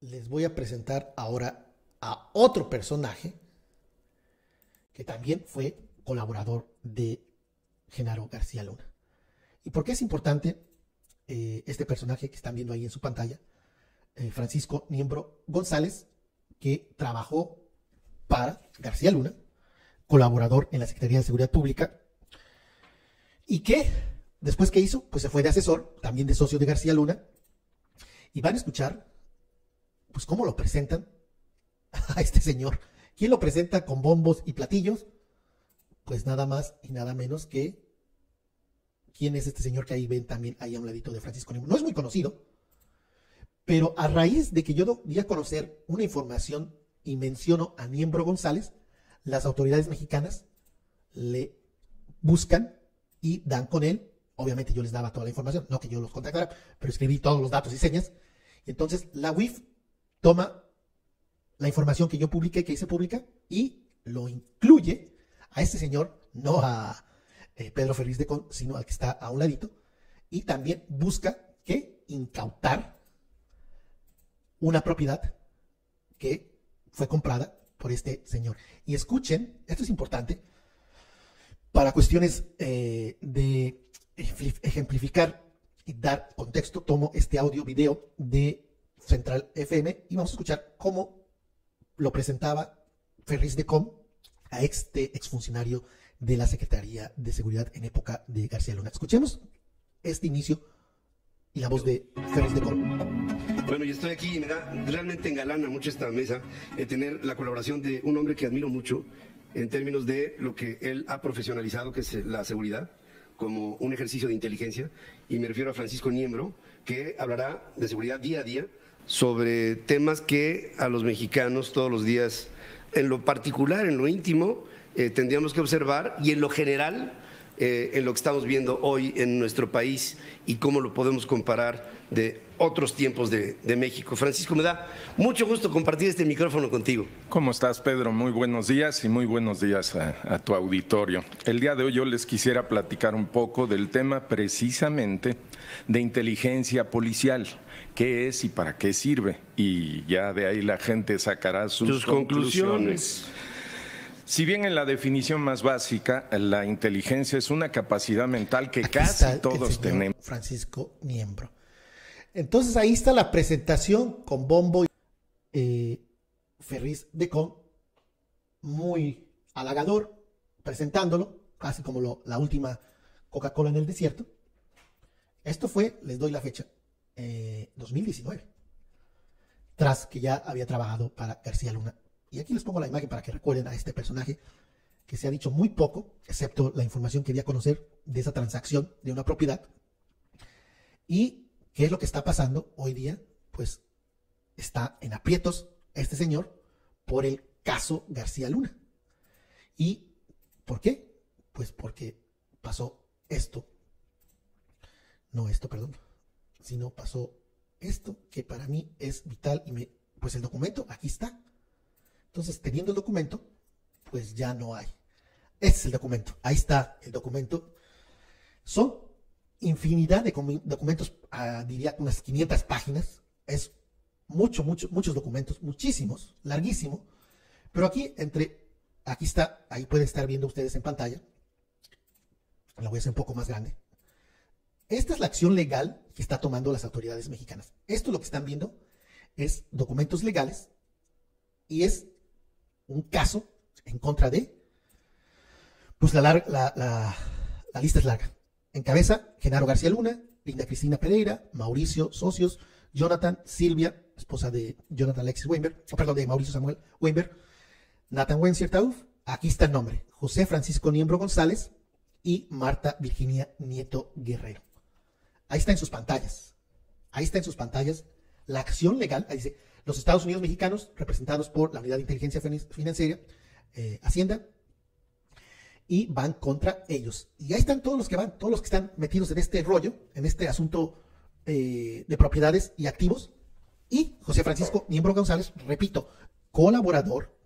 les voy a presentar ahora a otro personaje que también fue colaborador de Genaro García Luna. ¿Y por qué es importante eh, este personaje que están viendo ahí en su pantalla? Eh, Francisco Niembro González, que trabajó para García Luna, colaborador en la Secretaría de Seguridad Pública, y que después que hizo, pues se fue de asesor, también de socio de García Luna, y van a escuchar, pues cómo lo presentan a este señor. ¿Quién lo presenta con bombos y platillos? Pues nada más y nada menos que quién es este señor que ahí ven también ahí a un ladito de Francisco Niembro. No es muy conocido, pero a raíz de que yo di a conocer una información y menciono a Niembro González, las autoridades mexicanas le buscan y dan con él. Obviamente yo les daba toda la información, no que yo los contactara, pero escribí todos los datos y señas. Entonces la UIF toma la información que yo publiqué, que hice pública, y lo incluye a este señor, no a eh, Pedro Ferriz de Con, sino al que está a un ladito, y también busca que incautar una propiedad que fue comprada por este señor. Y escuchen, esto es importante, para cuestiones eh, de ejemplificar y dar contexto, tomo este audio video de Central FM y vamos a escuchar cómo lo presentaba Ferris de Com a este exfuncionario de la Secretaría de Seguridad en época de García Luna. Escuchemos este inicio y la voz de Ferris de Com. Bueno, y estoy aquí y me da realmente engalana mucho esta mesa eh, tener la colaboración de un hombre que admiro mucho en términos de lo que él ha profesionalizado, que es la seguridad, como un ejercicio de inteligencia, y me refiero a Francisco Niembro, que hablará de seguridad día a día sobre temas que a los mexicanos todos los días, en lo particular, en lo íntimo, eh, tendríamos que observar y en lo general, eh, en lo que estamos viendo hoy en nuestro país y cómo lo podemos comparar de otros tiempos de, México. Francisco, me da mucho gusto compartir este micrófono contigo. ¿Cómo estás, Pedro? Muy buenos días y muy buenos días a, a, tu auditorio. El día de hoy yo les quisiera platicar un poco del tema precisamente de inteligencia policial. ¿Qué es y para qué sirve? Y ya de ahí la gente sacará sus, conclusiones. Si bien en la definición más básica, la inteligencia es una capacidad mental que casi todos tenemos. Francisco Miembro. Entonces ahí está la presentación con Bombo y eh, Ferris de Con, muy halagador, presentándolo, casi como la última Coca-Cola en el desierto. Esto fue, les doy la fecha, 2019, eh, tras que ya había trabajado para García Luna. Y aquí les pongo la imagen para que recuerden a este personaje que se ha dicho muy poco, excepto la información que di a conocer de esa transacción de una propiedad. Y ¿Qué es lo que está pasando hoy día? Pues está en aprietos este señor por el caso García Luna. ¿Y por qué? Pues porque pasó esto. No esto, perdón. Sino pasó esto que para mí es vital y me... Pues el documento aquí está. Entonces, teniendo el documento, pues ya no hay. Este es el documento. Ahí está el documento. Son infinidad de documentos, ah, diría unas 500 páginas. Es mucho, mucho, muchos documentos, muchísimos, larguísimo. Pero aquí, entre, aquí está, ahí pueden estar viendo ustedes en pantalla. La voy a hacer un poco más grande. Esta es la acción legal que está tomando las autoridades mexicanas. Esto lo que están viendo es documentos legales y es un caso en contra de, pues la, la, la lista es larga. Encabeza Genaro García Luna, Linda Cristina Pereira, Mauricio Socios, Jonathan Silvia, esposa de Jonathan Alexis Weinberg, perdón, de Mauricio Samuel Weinberg, Nathan Wensier aquí está el nombre, José Francisco Niembro González y Marta Virginia Nieto Guerrero. Ahí está en sus pantallas. Ahí está en sus pantallas la acción legal. Ahí dice, los Estados Unidos mexicanos, representados por la Unidad de Inteligencia Financiera, eh, Hacienda, y van contra ellos. Y ahí están todos los que van, todos los que están metidos en este rollo, en este asunto eh, de propiedades y activos. Y José Francisco Niembro González, repito, colaborador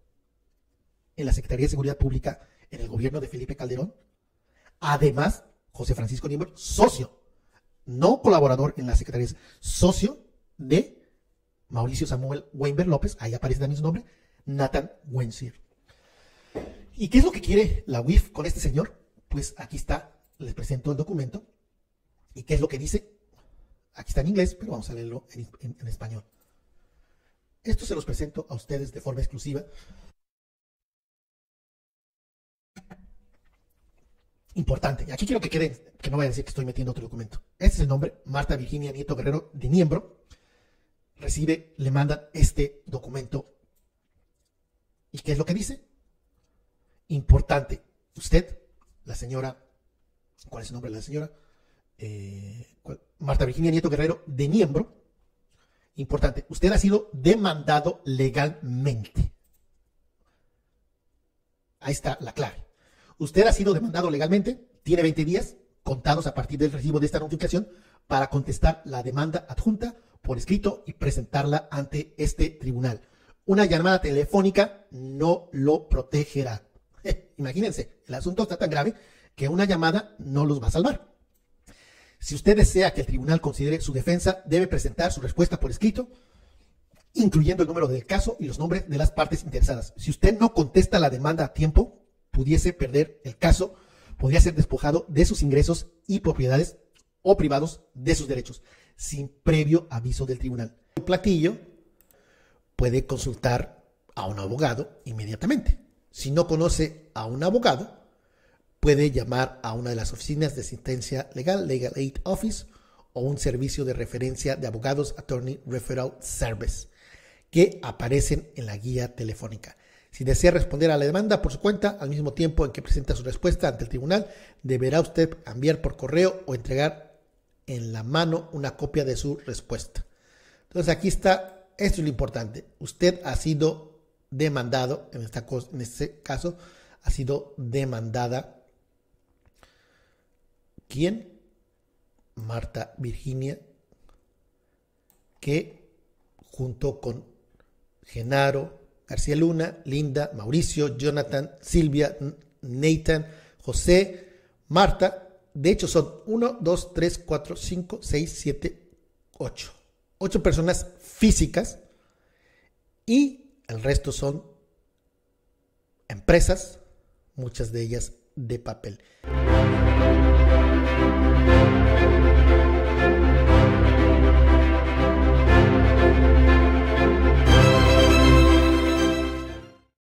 en la Secretaría de Seguridad Pública en el gobierno de Felipe Calderón. Además, José Francisco Niembro, socio, no colaborador en la Secretaría, socio de Mauricio Samuel Weinberg López, ahí aparece también su nombre, Nathan Wensir. ¿Y qué es lo que quiere la UIF con este señor? Pues aquí está, les presento el documento. ¿Y qué es lo que dice? Aquí está en inglés, pero vamos a leerlo en, español. Esto se los presento a ustedes de forma exclusiva. Importante. Aquí quiero que queden, que no vayan a decir que estoy metiendo otro documento. Este es el nombre, Marta Virginia Nieto Guerrero de Niembro. Recibe, le mandan este documento. ¿Y qué es lo que dice? Importante. Usted, la señora, ¿cuál es el nombre de la señora? Eh, Marta Virginia Nieto Guerrero de Niembro. Importante. Usted ha sido demandado legalmente. Ahí está la clave. Usted ha sido demandado legalmente, tiene 20 días contados a partir del recibo de esta notificación para contestar la demanda adjunta por escrito y presentarla ante este tribunal. Una llamada telefónica no lo protegerá. imagínense, el asunto está tan grave que una llamada no los va a salvar. Si usted desea que el tribunal considere su defensa, debe presentar su respuesta por escrito, incluyendo el número del caso y los nombres de las partes interesadas. Si usted no contesta la demanda a tiempo, pudiese perder el caso, podría ser despojado de sus ingresos y propiedades o privados de sus derechos, sin previo aviso del tribunal. El platillo puede consultar a un abogado inmediatamente. Si no conoce a un abogado, puede llamar a una de las oficinas de asistencia legal, Legal Aid Office, o un servicio de referencia de abogados, Attorney Referral Service, que aparecen en la guía telefónica. Si desea responder a la demanda por su cuenta, al mismo tiempo en que presenta su respuesta ante el tribunal, deberá usted enviar por correo o entregar en la mano una copia de su respuesta. Entonces aquí está, esto es lo importante. Usted ha sido demandado, en, esta, en este caso, ha sido demandada. ¿Quién? Marta Virginia, que junto con Genaro, García Luna, Linda, Mauricio, Jonathan, Silvia, Nathan, José, Marta. De hecho, son 1, 2, 3, 4, 5, 6, 7, 8. 8 personas físicas y el resto son empresas, muchas de ellas de papel.